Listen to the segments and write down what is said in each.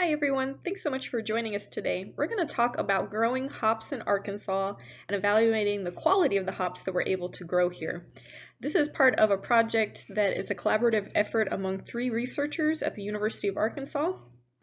Hi everyone, thanks so much for joining us today. We're going to talk about growing hops in Arkansas and evaluating the quality of the hops that we're able to grow here. This is part of a project that is a collaborative effort among three researchers at the University of Arkansas.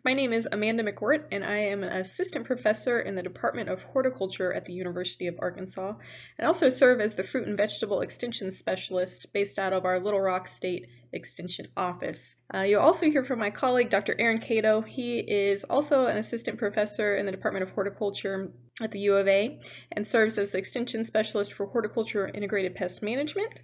My name is Amanda McWhirt, and I am an assistant professor in the Department of Horticulture at the University of Arkansas, and also serve as the fruit and vegetable extension specialist based out of our Little Rock State Extension Office. Uh, you'll also hear from my colleague, Dr. Aaron Cato. He is also an assistant professor in the Department of Horticulture at the U of A and serves as the extension specialist for horticulture integrated pest management.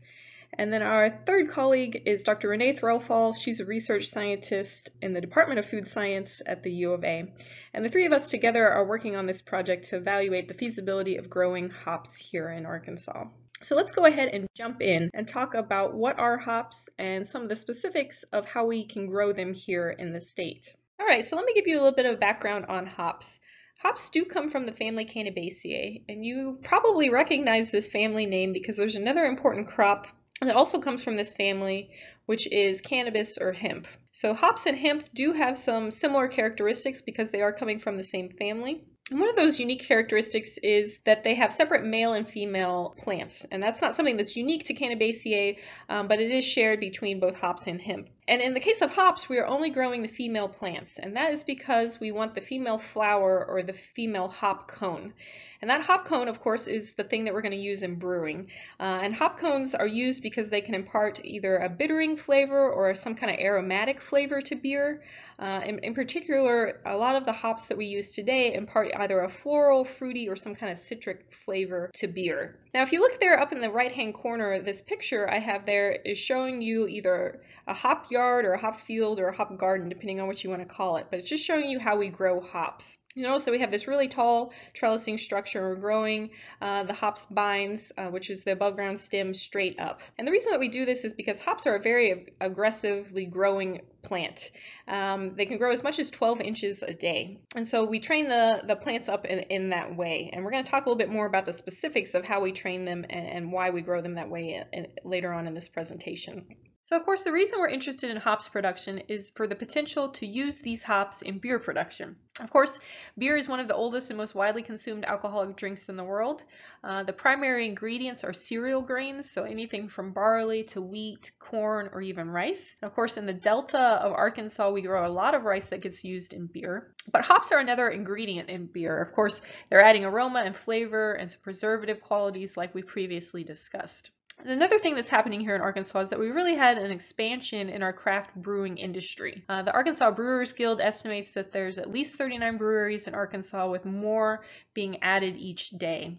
And then our third colleague is Dr. Renee Threlfall. She's a research scientist in the Department of Food Science at the U of A. And the three of us together are working on this project to evaluate the feasibility of growing hops here in Arkansas. So let's go ahead and jump in and talk about what are hops and some of the specifics of how we can grow them here in the state. All right, so let me give you a little bit of background on hops. Hops do come from the family Cannabaceae, and you probably recognize this family name because there's another important crop that also comes from this family, which is cannabis or hemp. So hops and hemp do have some similar characteristics because they are coming from the same family. And one of those unique characteristics is that they have separate male and female plants. And that's not something that's unique to Cannabaceae, um, but it is shared between both hops and hemp. And in the case of hops, we are only growing the female plants. And that is because we want the female flower or the female hop cone. And that hop cone, of course, is the thing that we're going to use in brewing. Uh, and hop cones are used because they can impart either a bittering flavor or some kind of aromatic flavor to beer. Uh, in, in particular, a lot of the hops that we use today impart either a floral, fruity, or some kind of citric flavor to beer. Now, if you look there up in the right-hand corner, this picture I have there is showing you either a hop yard or a hop field or a hop garden, depending on what you want to call it. But it's just showing you how we grow hops. You know, so we have this really tall trellising structure. We're growing uh, the hops bines, uh, which is the above ground stem, straight up. And the reason that we do this is because hops are a very aggressively growing plant. Um, they can grow as much as 12 inches a day. And so we train the, the plants up in, in that way. And we're going to talk a little bit more about the specifics of how we train them and, and why we grow them that way in, in, later on in this presentation. So of course the reason we're interested in hops production is for the potential to use these hops in beer production. Of course, beer is one of the oldest and most widely consumed alcoholic drinks in the world. Uh, the primary ingredients are cereal grains, so anything from barley to wheat, corn, or even rice. Of course, in the delta of Arkansas, we grow a lot of rice that gets used in beer. But hops are another ingredient in beer. Of course, they're adding aroma and flavor and some preservative qualities like we previously discussed. Another thing that's happening here in Arkansas is that we really had an expansion in our craft brewing industry. Uh, the Arkansas Brewers Guild estimates that there's at least 39 breweries in Arkansas with more being added each day.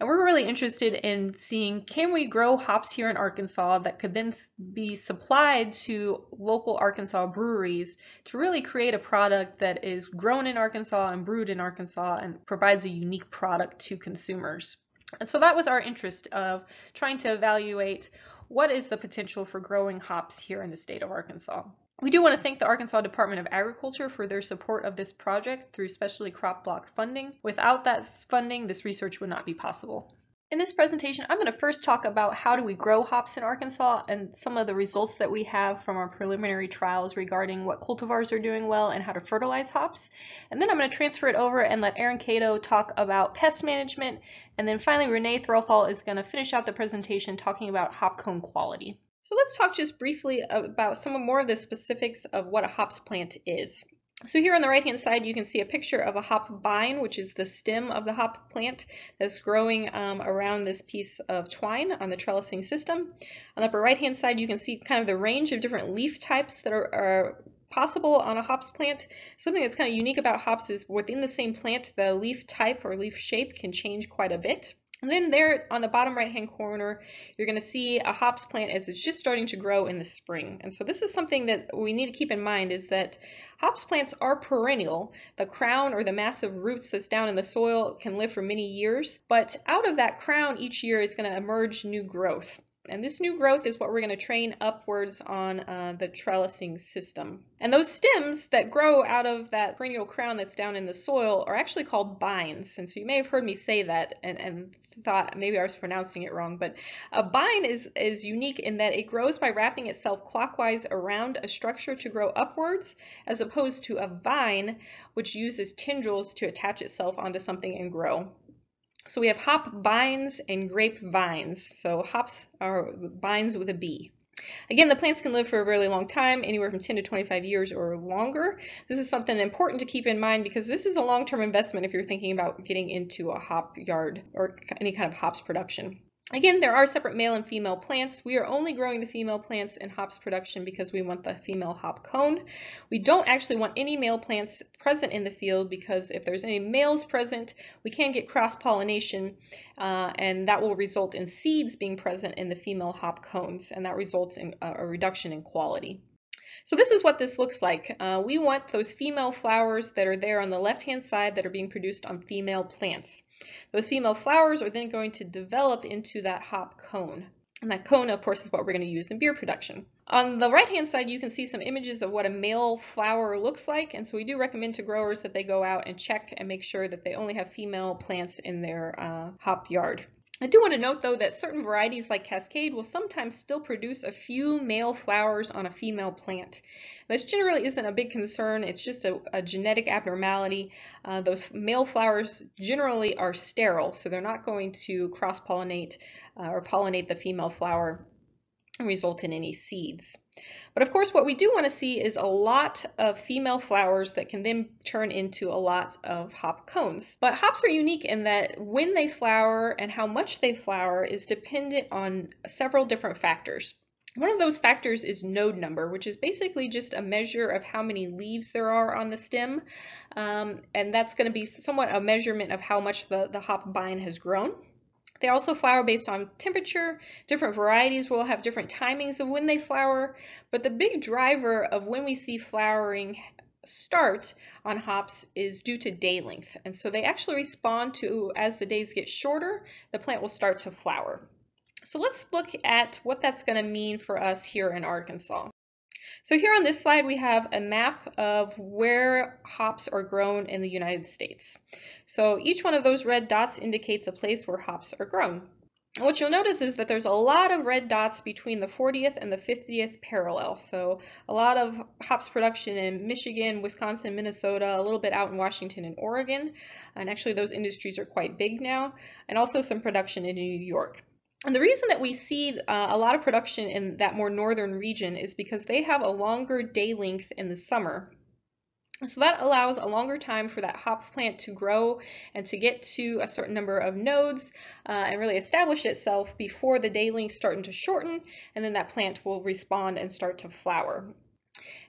And we're really interested in seeing can we grow hops here in Arkansas that could then be supplied to local Arkansas breweries to really create a product that is grown in Arkansas and brewed in Arkansas and provides a unique product to consumers. And so that was our interest of trying to evaluate what is the potential for growing hops here in the state of Arkansas. We do want to thank the Arkansas Department of Agriculture for their support of this project through specialty crop block funding. Without that funding, this research would not be possible. In this presentation, I'm going to first talk about how do we grow hops in Arkansas and some of the results that we have from our preliminary trials regarding what cultivars are doing well and how to fertilize hops. And then I'm going to transfer it over and let Aaron Cato talk about pest management. And then finally, Renee Threlfall is going to finish out the presentation talking about hop cone quality. So let's talk just briefly about some of more of the specifics of what a hops plant is. So here on the right hand side you can see a picture of a hop vine which is the stem of the hop plant that's growing um, around this piece of twine on the trellising system. On the upper right hand side you can see kind of the range of different leaf types that are, are possible on a hops plant. Something that's kind of unique about hops is within the same plant the leaf type or leaf shape can change quite a bit. And then there on the bottom right hand corner, you're going to see a hops plant as it's just starting to grow in the spring. And so this is something that we need to keep in mind is that hops plants are perennial. The crown or the massive roots that's down in the soil can live for many years, but out of that crown each year is going to emerge new growth. And this new growth is what we're going to train upwards on uh, the trellising system. And those stems that grow out of that perennial crown that's down in the soil are actually called bines. And so you may have heard me say that and, and thought maybe I was pronouncing it wrong, but a bine is, is unique in that it grows by wrapping itself clockwise around a structure to grow upwards, as opposed to a vine, which uses tendrils to attach itself onto something and grow. So we have hop bines and grape vines. So hops are vines with a B. Again, the plants can live for a really long time, anywhere from 10 to 25 years or longer. This is something important to keep in mind because this is a long-term investment if you're thinking about getting into a hop yard or any kind of hops production. Again, there are separate male and female plants. We are only growing the female plants in hops production because we want the female hop cone. We don't actually want any male plants present in the field because if there's any males present, we can get cross-pollination uh, and that will result in seeds being present in the female hop cones and that results in a reduction in quality. So this is what this looks like. Uh, we want those female flowers that are there on the left-hand side that are being produced on female plants. Those female flowers are then going to develop into that hop cone. And that cone, of course, is what we're going to use in beer production. On the right-hand side, you can see some images of what a male flower looks like. And so we do recommend to growers that they go out and check and make sure that they only have female plants in their uh, hop yard. I do want to note though that certain varieties like Cascade will sometimes still produce a few male flowers on a female plant. This generally isn't a big concern, it's just a, a genetic abnormality. Uh, those male flowers generally are sterile, so they're not going to cross-pollinate uh, or pollinate the female flower and result in any seeds. But of course, what we do want to see is a lot of female flowers that can then turn into a lot of hop cones. But hops are unique in that when they flower and how much they flower is dependent on several different factors. One of those factors is node number, which is basically just a measure of how many leaves there are on the stem. Um, and that's going to be somewhat a measurement of how much the, the hop vine has grown. They also flower based on temperature. Different varieties will have different timings of when they flower, but the big driver of when we see flowering start on hops is due to day length. And so they actually respond to as the days get shorter, the plant will start to flower. So let's look at what that's going to mean for us here in Arkansas. So here on this slide, we have a map of where hops are grown in the United States. So each one of those red dots indicates a place where hops are grown. What you'll notice is that there's a lot of red dots between the 40th and the 50th parallel. So a lot of hops production in Michigan, Wisconsin, Minnesota, a little bit out in Washington and Oregon. And actually those industries are quite big now. And also some production in New York. And the reason that we see uh, a lot of production in that more northern region is because they have a longer day length in the summer. So that allows a longer time for that hop plant to grow and to get to a certain number of nodes uh, and really establish itself before the day length starting to shorten and then that plant will respond and start to flower.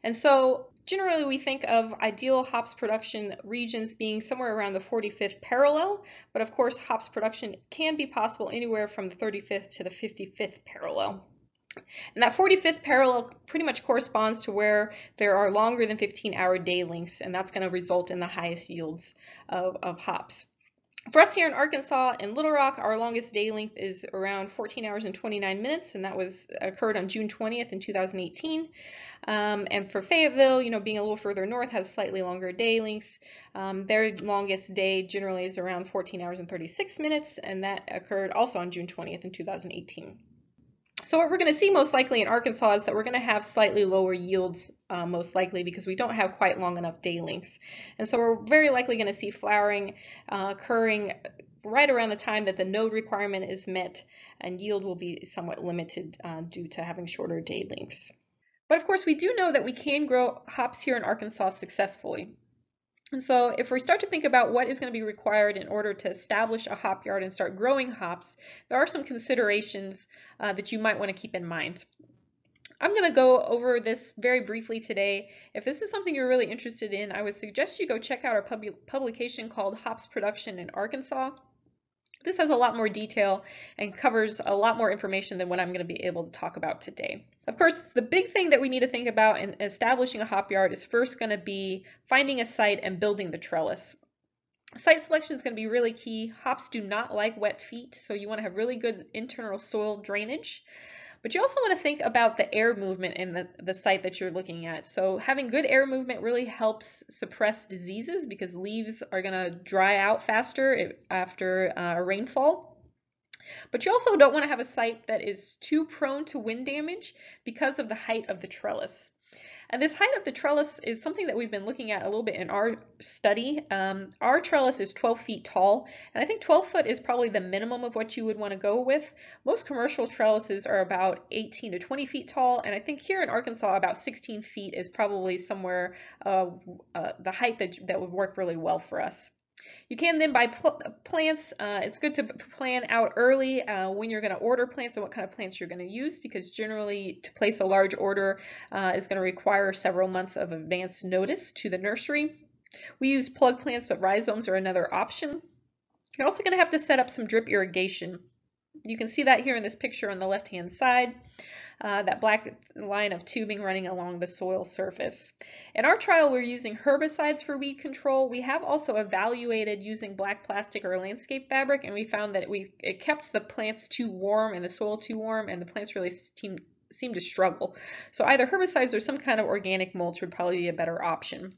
And so Generally, we think of ideal hops production regions being somewhere around the 45th parallel, but of course hops production can be possible anywhere from the 35th to the 55th parallel. And that 45th parallel pretty much corresponds to where there are longer than 15 hour day lengths, and that's going to result in the highest yields of, of hops. For us here in Arkansas in Little Rock, our longest day length is around 14 hours and 29 minutes, and that was occurred on June 20th in 2018. Um, and for Fayetteville, you know, being a little further north, has slightly longer day lengths. Um, their longest day generally is around 14 hours and 36 minutes, and that occurred also on June 20th in 2018. So what we're going to see most likely in Arkansas is that we're going to have slightly lower yields uh, most likely because we don't have quite long enough day lengths. And so we're very likely going to see flowering uh, occurring right around the time that the node requirement is met and yield will be somewhat limited uh, due to having shorter day lengths. But of course, we do know that we can grow hops here in Arkansas successfully. And so if we start to think about what is going to be required in order to establish a hop yard and start growing hops, there are some considerations uh, that you might want to keep in mind. I'm going to go over this very briefly today. If this is something you're really interested in, I would suggest you go check out our pub publication called Hops Production in Arkansas. This has a lot more detail and covers a lot more information than what I'm going to be able to talk about today. Of course, the big thing that we need to think about in establishing a hop yard is first going to be finding a site and building the trellis. Site selection is going to be really key. Hops do not like wet feet, so you want to have really good internal soil drainage. But you also want to think about the air movement in the, the site that you're looking at. So having good air movement really helps suppress diseases because leaves are going to dry out faster after uh, a rainfall. But you also don't want to have a site that is too prone to wind damage because of the height of the trellis. And this height of the trellis is something that we've been looking at a little bit in our study. Um, our trellis is 12 feet tall, and I think 12 foot is probably the minimum of what you would want to go with. Most commercial trellises are about 18 to 20 feet tall, and I think here in Arkansas, about 16 feet is probably somewhere uh, uh, the height that, that would work really well for us. You can then buy pl plants. Uh, it's good to plan out early uh, when you're going to order plants and what kind of plants you're going to use because generally to place a large order uh, is going to require several months of advance notice to the nursery. We use plug plants, but rhizomes are another option. You're also going to have to set up some drip irrigation. You can see that here in this picture on the left-hand side uh, that black line of tubing running along the soil surface. In our trial, we're using herbicides for weed control. We have also evaluated using black plastic or landscape fabric, and we found that we it kept the plants too warm and the soil too warm, and the plants really seem, seem to struggle. So either herbicides or some kind of organic mulch would probably be a better option.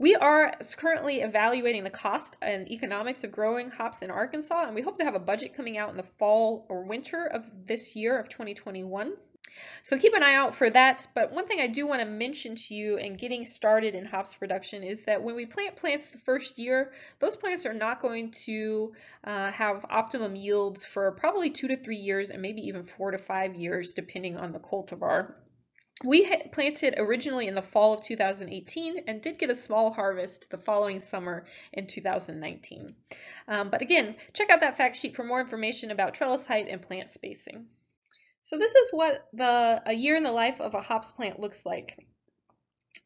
We are currently evaluating the cost and economics of growing hops in Arkansas, and we hope to have a budget coming out in the fall or winter of this year of 2021. So keep an eye out for that. But one thing I do want to mention to you in getting started in hops production is that when we plant plants the first year, those plants are not going to uh, have optimum yields for probably two to three years and maybe even four to five years depending on the cultivar. We planted originally in the fall of 2018 and did get a small harvest the following summer in 2019. Um, but again, check out that fact sheet for more information about trellis height and plant spacing. So this is what the a year in the life of a hops plant looks like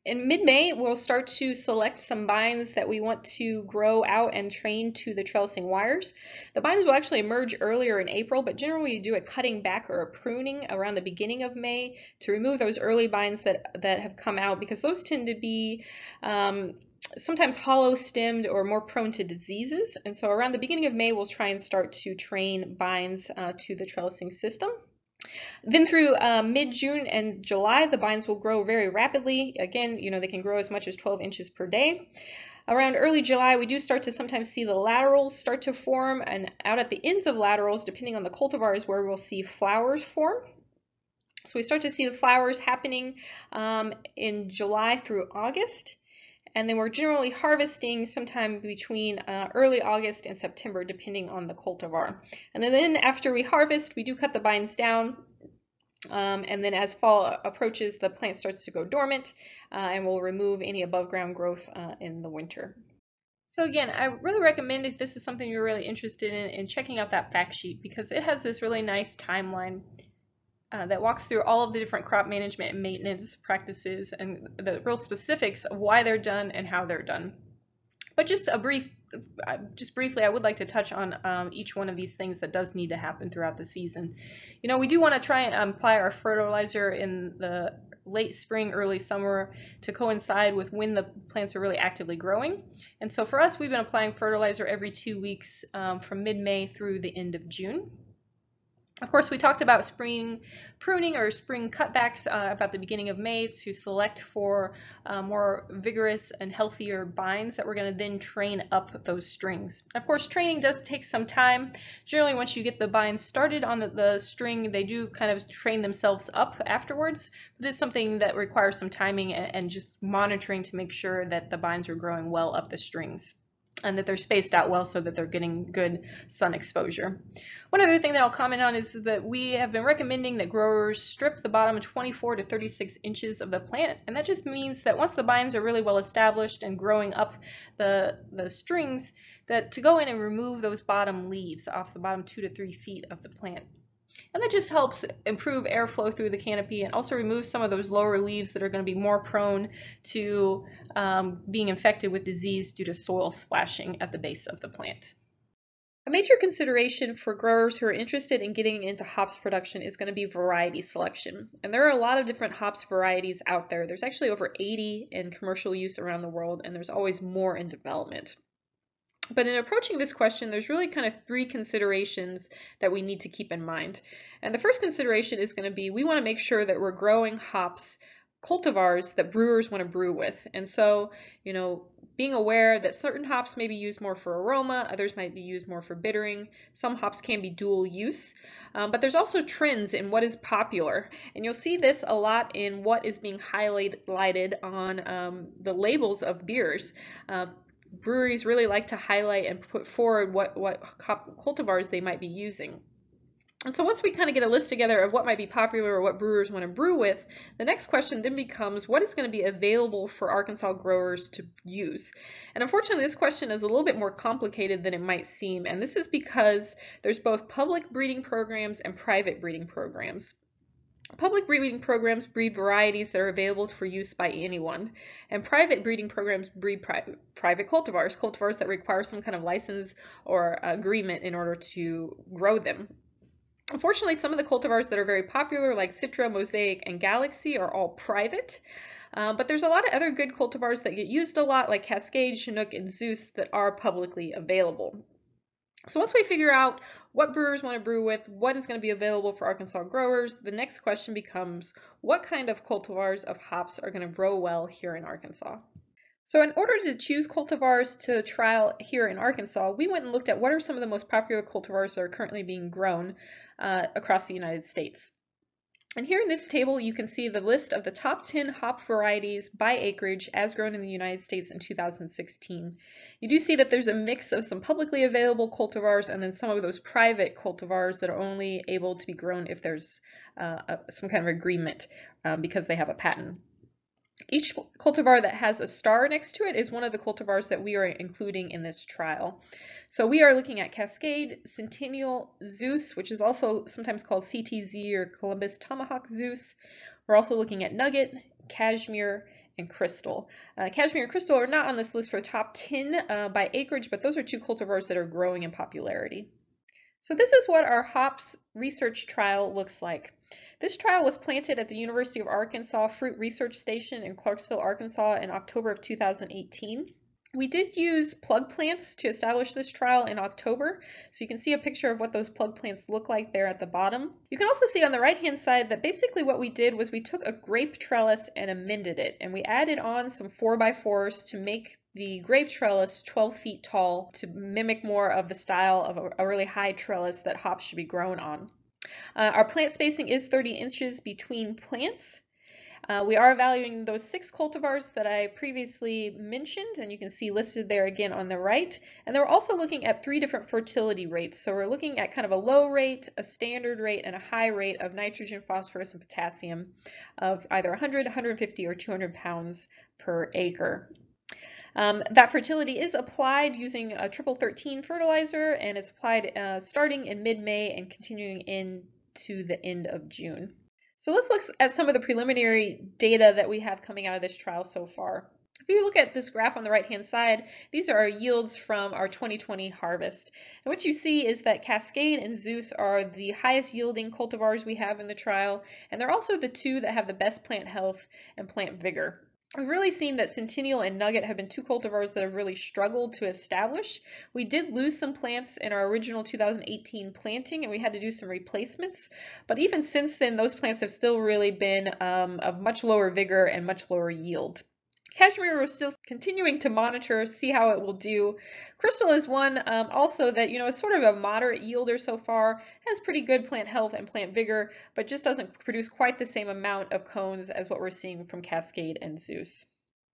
in mid-May, we'll start to select some bines that we want to grow out and train to the trellising wires. The bines will actually emerge earlier in April, but generally we do a cutting back or a pruning around the beginning of May to remove those early bines that, that have come out because those tend to be um, sometimes hollow stemmed or more prone to diseases. And so around the beginning of May, we'll try and start to train bines uh, to the trellising system. Then through uh, mid-June and July, the vines will grow very rapidly. Again, you know, they can grow as much as 12 inches per day. Around early July, we do start to sometimes see the laterals start to form, and out at the ends of laterals, depending on the cultivar, is where we'll see flowers form. So we start to see the flowers happening um, in July through August and then we're generally harvesting sometime between uh, early August and September depending on the cultivar. And then after we harvest, we do cut the vines down um, and then as fall approaches, the plant starts to go dormant uh, and we'll remove any above ground growth uh, in the winter. So again, I really recommend if this is something you're really interested in, in checking out that fact sheet because it has this really nice timeline uh, that walks through all of the different crop management and maintenance practices and the real specifics of why they're done and how they're done. But just a brief, uh, just briefly, I would like to touch on um, each one of these things that does need to happen throughout the season. You know, we do want to try and apply our fertilizer in the late spring, early summer to coincide with when the plants are really actively growing. And so for us, we've been applying fertilizer every two weeks um, from mid-May through the end of June. Of course, we talked about spring pruning or spring cutbacks uh, about the beginning of May to select for uh, more vigorous and healthier bines that we're going to then train up those strings. Of course, training does take some time. Generally, once you get the bines started on the, the string, they do kind of train themselves up afterwards, but it's something that requires some timing and, and just monitoring to make sure that the bines are growing well up the strings and that they're spaced out well so that they're getting good sun exposure. One other thing that I'll comment on is that we have been recommending that growers strip the bottom 24 to 36 inches of the plant, and that just means that once the bines are really well established and growing up the, the strings, that to go in and remove those bottom leaves off the bottom two to three feet of the plant. And that just helps improve airflow through the canopy and also remove some of those lower leaves that are going to be more prone to um, being infected with disease due to soil splashing at the base of the plant. A major consideration for growers who are interested in getting into hops production is going to be variety selection. And there are a lot of different hops varieties out there. There's actually over 80 in commercial use around the world, and there's always more in development. But in approaching this question, there's really kind of three considerations that we need to keep in mind. And the first consideration is going to be we want to make sure that we're growing hops cultivars that brewers want to brew with. And so, you know, being aware that certain hops may be used more for aroma, others might be used more for bittering. Some hops can be dual use, um, but there's also trends in what is popular. And you'll see this a lot in what is being highlighted on um, the labels of beers. Uh, breweries really like to highlight and put forward what, what cultivars they might be using. And so once we kind of get a list together of what might be popular or what brewers want to brew with, the next question then becomes what is going to be available for Arkansas growers to use? And unfortunately, this question is a little bit more complicated than it might seem, and this is because there's both public breeding programs and private breeding programs. Public breeding programs breed varieties that are available for use by anyone, and private breeding programs breed pri private cultivars, cultivars that require some kind of license or agreement in order to grow them. Unfortunately, some of the cultivars that are very popular, like Citra, Mosaic, and Galaxy, are all private. Uh, but there's a lot of other good cultivars that get used a lot, like Cascade, Chinook, and Zeus, that are publicly available. So once we figure out what brewers want to brew with, what is going to be available for Arkansas growers, the next question becomes what kind of cultivars of hops are going to grow well here in Arkansas? So in order to choose cultivars to trial here in Arkansas, we went and looked at what are some of the most popular cultivars that are currently being grown uh, across the United States. And here in this table, you can see the list of the top 10 hop varieties by acreage as grown in the United States in 2016. You do see that there's a mix of some publicly available cultivars and then some of those private cultivars that are only able to be grown if there's uh, a, some kind of agreement um, because they have a patent. Each cultivar that has a star next to it is one of the cultivars that we are including in this trial. So we are looking at Cascade, Centennial, Zeus, which is also sometimes called CTZ or Columbus Tomahawk Zeus. We're also looking at Nugget, Cashmere, and Crystal. Uh, Cashmere and Crystal are not on this list for the top 10 uh, by acreage, but those are two cultivars that are growing in popularity. So this is what our hops research trial looks like. This trial was planted at the University of Arkansas Fruit Research Station in Clarksville, Arkansas in October of 2018. We did use plug plants to establish this trial in October, so you can see a picture of what those plug plants look like there at the bottom. You can also see on the right hand side that basically what we did was we took a grape trellis and amended it, and we added on some 4x4s to make the grape trellis 12 feet tall to mimic more of the style of a, really high trellis that hops should be grown on. Uh, our plant spacing is 30 inches between plants. Uh, we are evaluating those six cultivars that I previously mentioned, and you can see listed there again on the right. And we're also looking at three different fertility rates. So we're looking at kind of a low rate, a standard rate, and a high rate of nitrogen, phosphorus, and potassium of either 100, 150, or 200 pounds per acre. Um, that fertility is applied using a triple 13 fertilizer and it's applied uh, starting in mid-May and continuing into the end of June. So let's look at some of the preliminary data that we have coming out of this trial so far. If you look at this graph on the right hand side, these are our yields from our 2020 harvest. And what you see is that Cascade and Zeus are the highest yielding cultivars we have in the trial, and they're also the two that have the best plant health and plant vigor. We've really seen that Centennial and Nugget have been two cultivars that have really struggled to establish. We did lose some plants in our original 2018 planting and we had to do some replacements. But even since then, those plants have still really been um, of much lower vigor and much lower yield. Cashmere we're still continuing to monitor, see how it will do. Crystal is one um, also that, you know, is sort of a moderate yielder so far, has pretty good plant health and plant vigor, but just doesn't produce quite the same amount of cones as what we're seeing from Cascade and Zeus.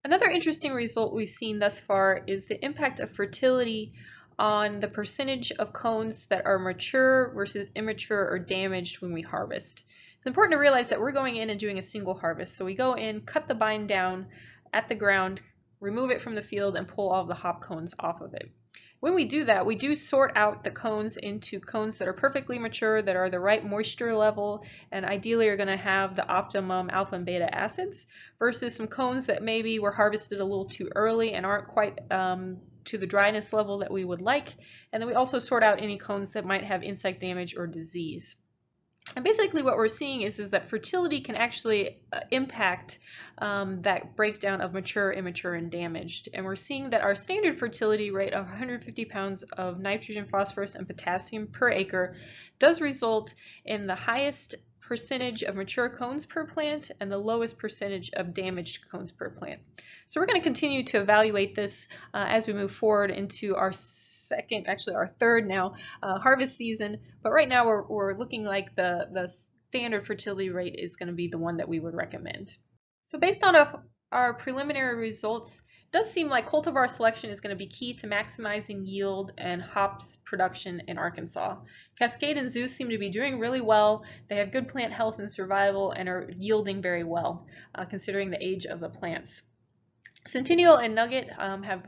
Another interesting result we've seen thus far is the impact of fertility on the percentage of cones that are mature versus immature or damaged when we harvest. It's important to realize that we're going in and doing a single harvest. So we go in, cut the bine down, at the ground, remove it from the field, and pull all the hop cones off of it. When we do that, we do sort out the cones into cones that are perfectly mature, that are the right moisture level, and ideally are going to have the optimum alpha and beta acids, versus some cones that maybe were harvested a little too early and aren't quite um, to the dryness level that we would like. And then we also sort out any cones that might have insect damage or disease. And basically what we're seeing is, is that fertility can actually uh, impact um, that breakdown of mature, immature, and damaged. And we're seeing that our standard fertility rate of 150 pounds of nitrogen, phosphorus, and potassium per acre does result in the highest percentage of mature cones per plant and the lowest percentage of damaged cones per plant. So we're going to continue to evaluate this uh, as we move forward into our second, actually our third now, uh, harvest season. But right now we're, we're looking like the, the standard fertility rate is going to be the one that we would recommend. So based on a, our preliminary results, does seem like cultivar selection is going to be key to maximizing yield and hops production in Arkansas. Cascade and Zeus seem to be doing really well. They have good plant health and survival and are yielding very well, uh, considering the age of the plants. Centennial and Nugget um, have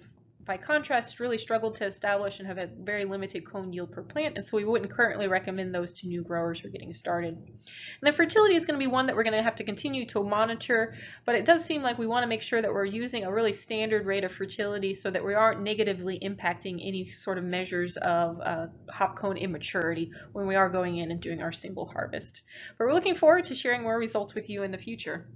by contrast, really struggled to establish and have a very limited cone yield per plant, and so we wouldn't currently recommend those to new growers who are getting started. And the fertility is going to be one that we're going to have to continue to monitor, but it does seem like we want to make sure that we're using a really standard rate of fertility so that we aren't negatively impacting any sort of measures of uh, hop cone immaturity when we are going in and doing our single harvest. But we're looking forward to sharing more results with you in the future.